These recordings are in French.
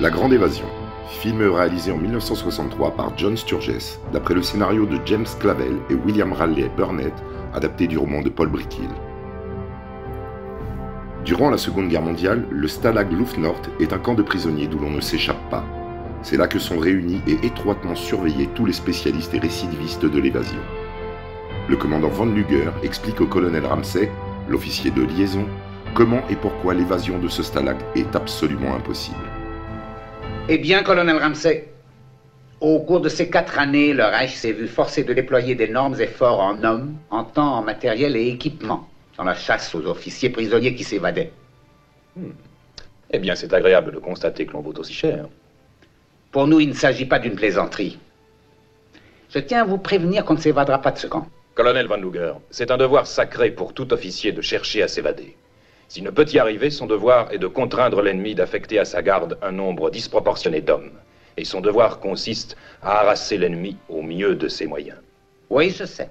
La Grande Évasion, film réalisé en 1963 par John Sturges, d'après le scénario de James Clavell et William Raleigh Burnett, adapté du roman de Paul Brickhill. Durant la Seconde Guerre mondiale, le Stalag Luftnord est un camp de prisonniers d'où l'on ne s'échappe pas. C'est là que sont réunis et étroitement surveillés tous les spécialistes et récidivistes de l'évasion. Le commandant Von Luger explique au colonel Ramsey, l'officier de liaison, comment et pourquoi l'évasion de ce stalag est absolument impossible. Eh bien, colonel Ramsey, au cours de ces quatre années, le Reich s'est vu forcé de déployer d'énormes efforts en hommes, en temps, en matériel et équipement dans la chasse aux officiers prisonniers qui s'évadaient. Hmm. Eh bien, c'est agréable de constater que l'on vaut aussi cher. Pour nous, il ne s'agit pas d'une plaisanterie. Je tiens à vous prévenir qu'on ne s'évadera pas de ce camp. Colonel Van Luger, c'est un devoir sacré pour tout officier de chercher à s'évader. S'il ne peut y arriver, son devoir est de contraindre l'ennemi d'affecter à sa garde un nombre disproportionné d'hommes. Et son devoir consiste à harasser l'ennemi au mieux de ses moyens. Oui, je sais.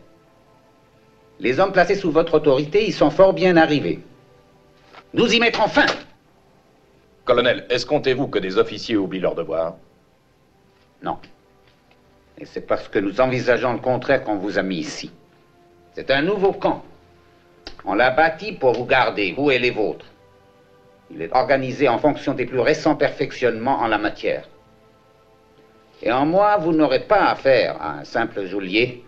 Les hommes placés sous votre autorité y sont fort bien arrivés. Nous y mettrons fin. Colonel, escomptez-vous que des officiers oublient leur devoir? Non. Et c'est parce que nous envisageons le contraire qu'on vous a mis ici. C'est un nouveau camp. On l'a bâti pour vous garder, vous et les vôtres. Il est organisé en fonction des plus récents perfectionnements en la matière. Et en moi, vous n'aurez pas affaire à un simple geôlier,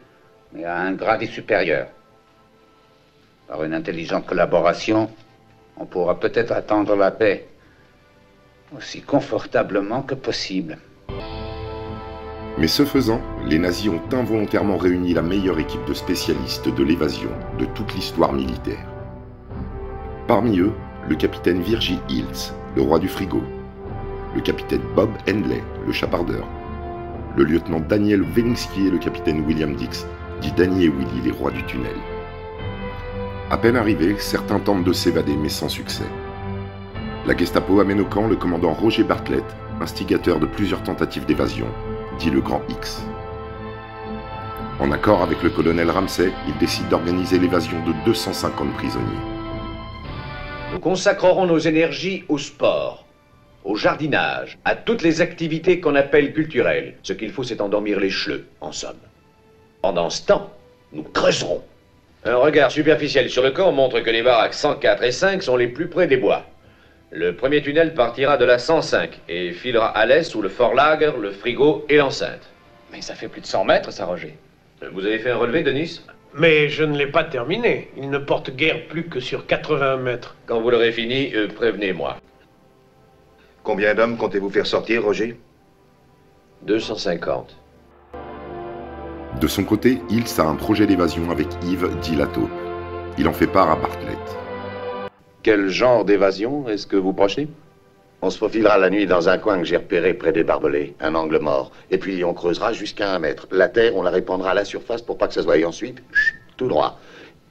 mais à un gradé supérieur. Par une intelligente collaboration, on pourra peut-être attendre la paix aussi confortablement que possible. Mais ce faisant, les nazis ont involontairement réuni la meilleure équipe de spécialistes de l'évasion de toute l'histoire militaire. Parmi eux, le capitaine Virgil Hiltz, le roi du frigo, le capitaine Bob Henley, le chapardeur, le lieutenant Daniel Velinsky et le capitaine William Dix, dit Danny et Willy les rois du tunnel. À peine arrivés, certains tentent de s'évader mais sans succès. La Gestapo amène au camp le commandant Roger Bartlett, instigateur de plusieurs tentatives d'évasion, dit le grand X. En accord avec le colonel Ramsey, il décide d'organiser l'évasion de 250 prisonniers. Nous consacrerons nos énergies au sport, au jardinage, à toutes les activités qu'on appelle culturelles. Ce qu'il faut, c'est endormir les chleux, en somme. Pendant ce temps, nous creuserons. Un regard superficiel sur le corps montre que les baraques 104 et 5 sont les plus près des bois. Le premier tunnel partira de la 105 et filera à l'est sous le Fort Lager, le frigo et l'enceinte. Mais ça fait plus de 100 mètres, ça, Roger. Vous avez fait un relevé, Denis Mais je ne l'ai pas terminé. Il ne porte guère plus que sur 80 mètres. Quand vous l'aurez fini, euh, prévenez-moi. Combien d'hommes comptez-vous faire sortir, Roger? 250. De son côté, Hills a un projet d'évasion avec Yves Dilato. Il en fait part à Bartlett. Quel genre d'évasion est-ce que vous prochez? On se faufilera la nuit dans un coin que j'ai repéré près des barbelés, un angle mort. Et puis on creusera jusqu'à un mètre. La terre, on la répandra à la surface pour pas que ça se voie. Et ensuite, chut, tout droit.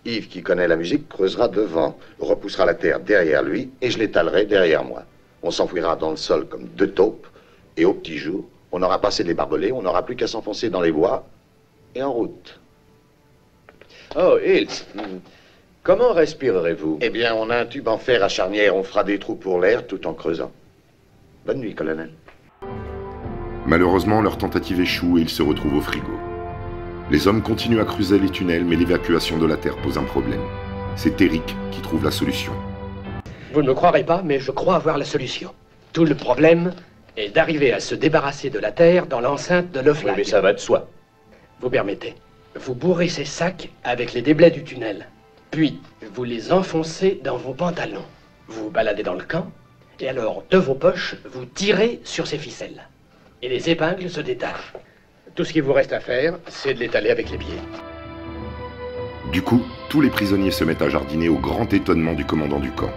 Yves, qui connaît la musique, creusera devant, repoussera la terre derrière lui, et je l'étalerai derrière moi. On s'enfouira dans le sol comme deux taupes, et au petit jour, on aura passé les barbelés, on n'aura plus qu'à s'enfoncer dans les bois, et en route. Oh, Hills, comment respirerez-vous? Eh bien, on a un tube en fer à charnière, on fera des trous pour l'air tout en creusant. Bonne nuit, colonel. Malheureusement, leur tentative échoue et ils se retrouvent au frigo. Les hommes continuent à creuser les tunnels, mais l'évacuation de la Terre pose un problème. C'est Eric qui trouve la solution. Vous ne me croirez pas, mais je crois avoir la solution. Tout le problème est d'arriver à se débarrasser de la Terre dans l'enceinte de Oui, l'Oflag. mais ça va de soi. Vous permettez. Vous bourrez ces sacs avec les déblais du tunnel. Puis, vous les enfoncez dans vos pantalons. Vous vous baladez dans le camp, et alors, de vos poches, vous tirez sur ces ficelles. Et les épingles se détachent. Tout ce qu'il vous reste à faire, c'est de l'étaler avec les pieds. Du coup, tous les prisonniers se mettent à jardiner au grand étonnement du commandant du camp.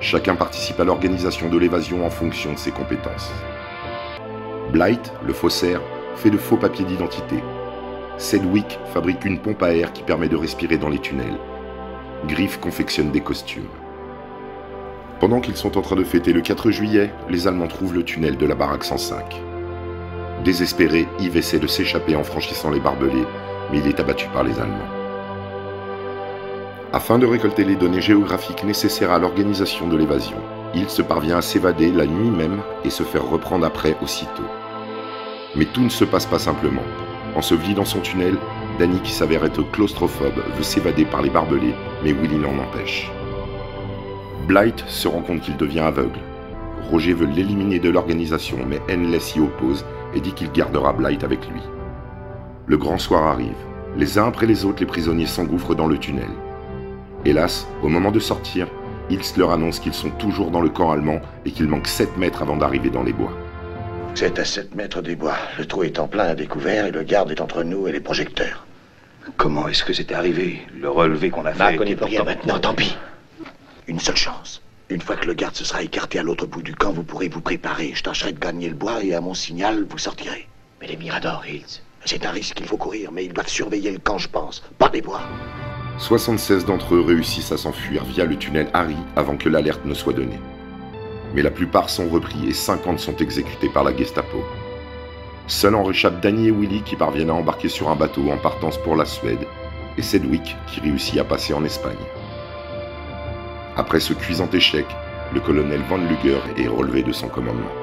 Chacun participe à l'organisation de l'évasion en fonction de ses compétences. Blight, le faussaire, fait de faux papiers d'identité. Sedwick fabrique une pompe à air qui permet de respirer dans les tunnels. Griff confectionne des costumes. Pendant qu'ils sont en train de fêter le 4 juillet, les Allemands trouvent le tunnel de la baraque 105. Désespéré, Yves essaie de s'échapper en franchissant les barbelés, mais il est abattu par les Allemands. Afin de récolter les données géographiques nécessaires à l'organisation de l'évasion, Il se parvient à s'évader la nuit même et se faire reprendre après aussitôt. Mais tout ne se passe pas simplement. Enseveli dans son tunnel, Danny, qui s'avère être claustrophobe, veut s'évader par les barbelés, mais Willy l'en empêche. Blight se rend compte qu'il devient aveugle. Roger veut l'éliminer de l'organisation, mais Endless s'y oppose et dit qu'il gardera Blight avec lui. Le grand soir arrive. Les uns après les autres, les prisonniers s'engouffrent dans le tunnel. Hélas, au moment de sortir, Hills leur annonce qu'ils sont toujours dans le camp allemand et qu'il manque 7 mètres avant d'arriver dans les bois. C'est à 7 mètres des bois. Le trou est en plein à découvert et le garde est entre nous et les projecteurs. Comment est-ce que c'était arrivé Le relevé qu'on a fait. On n'y peut rien maintenant, tant pis. Une seule chance. Une fois que le garde se sera écarté à l'autre bout du camp, vous pourrez vous préparer. Je tâcherai de gagner le bois et à mon signal, vous sortirez. Mais les Miradors, Hills. C'est un risque qu'il faut courir, mais ils doivent surveiller le camp, je pense. Pas des bois. 76 d'entre eux réussissent à s'enfuir via le tunnel Harry avant que l'alerte ne soit donnée. Mais la plupart sont repris et 50 sont exécutés par la Gestapo. Seuls en réchappent Danny et Willy qui parviennent à embarquer sur un bateau en partance pour la Suède, et Sedwick qui réussit à passer en Espagne. Après ce cuisant échec, le colonel Van Luger est relevé de son commandement.